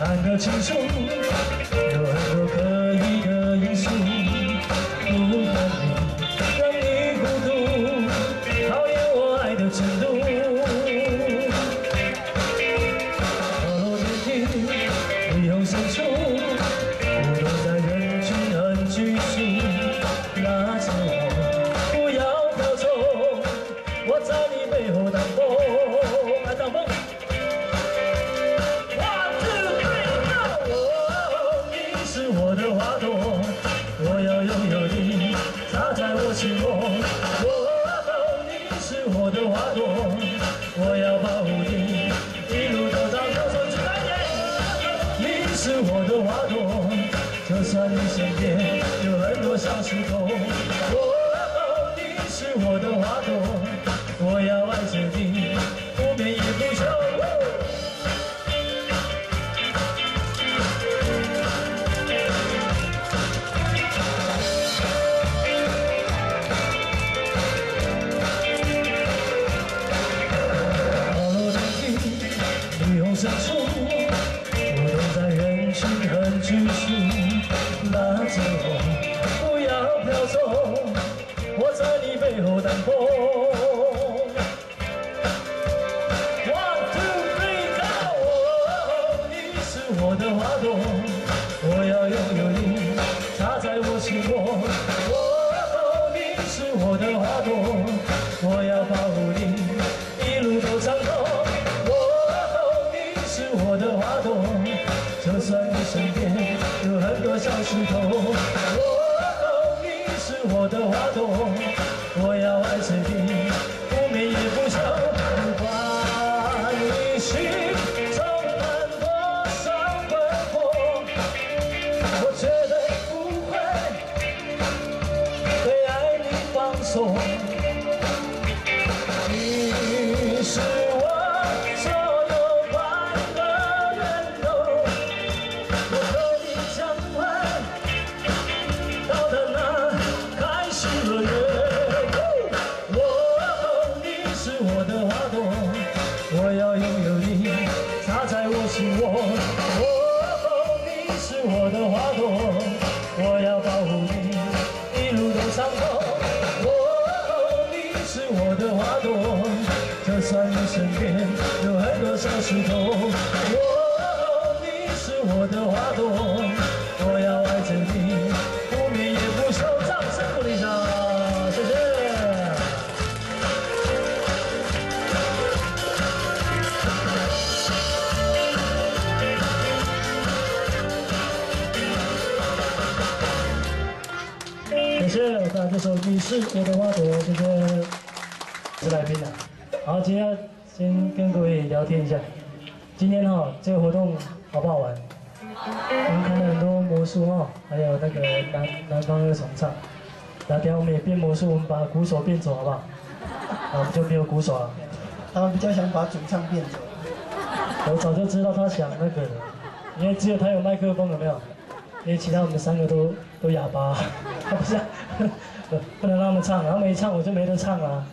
难得轻松的花朵，我要保护你，一路走到右手指来点。你是我的花朵，就算你身边有很多小石头。哦，你是我的花朵，在你背后挡风。One two three go！哦，你是我的花朵，我要拥有你，插在我心窝。哦，你是我的花朵，我要保护你，一路都畅通。哦，你是我的花朵，就算你身边有很多小石头。哦，你是我的花朵，我要爱着你，花朵，我要拥有你，插在我心窝。哦，你是我的花朵，我要保护你，一路都畅通。哦，你是我的花朵，就算你身边有很多小石头。哦，你是我的花朵，这首《你是我的花朵》，这个是来宾的。好，今天先跟各位聊天一下。今天哈、这个活动好不好玩？我们看了很多魔术哈、还有那个南南方二重唱。那等下我们也变魔术，我们把鼓手变走好不好？好，我们就没有鼓手了。他们比较想把主唱变走。我早就知道他想那个了，因为只有他有麦克风，有没有？因为其他我们三个都都哑巴，他 不是、不能让他们唱，然后没唱我就没得唱了。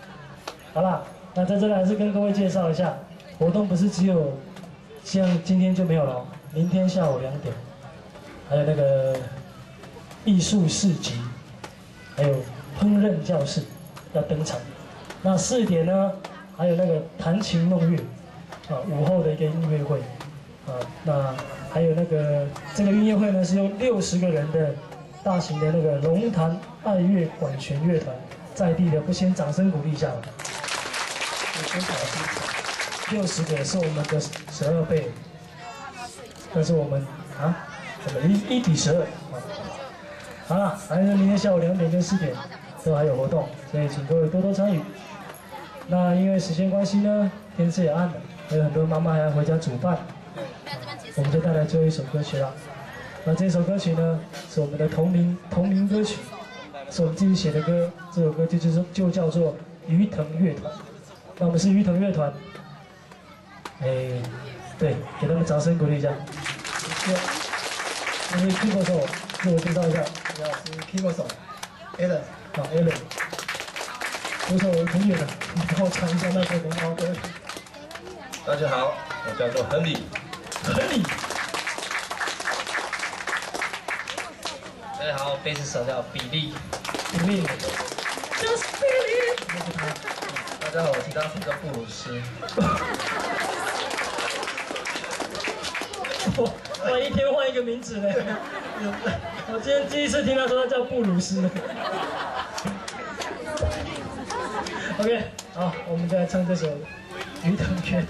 好啦，那在这里还是跟各位介绍一下，活动不是只有像今天就没有了，明天下午两点，还有那个艺术市集，还有烹饪教室要登场。那四点呢，还有那个弹琴弄乐。啊，午后的一个音乐会，啊，那还有那个这个音乐会呢，是由六十个人的大型的那个龙潭爱乐管弦乐团，在地的，不先掌声鼓励一下吗？六十个是我们的十二倍，但是我们啊，我们一一比十二。好了，反正明天下午两点跟四点都还有活动，所以请各位多多参与。那因为时间关系呢，天色也暗了，还有很多妈妈还要回家煮饭，我们就带来最后一首歌曲了。那这首歌曲呢，是我们的同名同名歌曲，是我们自己写的歌。这首歌就就是就叫做《鱼藤乐团》。那我们是鱼藤乐团，哎，对，给他们掌声鼓励一下。谢谢。那是 keyboard 手，自我介绍一下，李老师 keyboard 手 Alan，好 a l a n 鼓手同学的，你帮我唱一下那首龙猫歌。大家好，我叫做亨利。可以大家好贝斯手叫比利比利就是比利大家好我是钢琴叫布鲁斯我 我一天换一个名字呢。我今天第一次听他说他叫布鲁斯 ok 好我们再来唱这首鱼塘开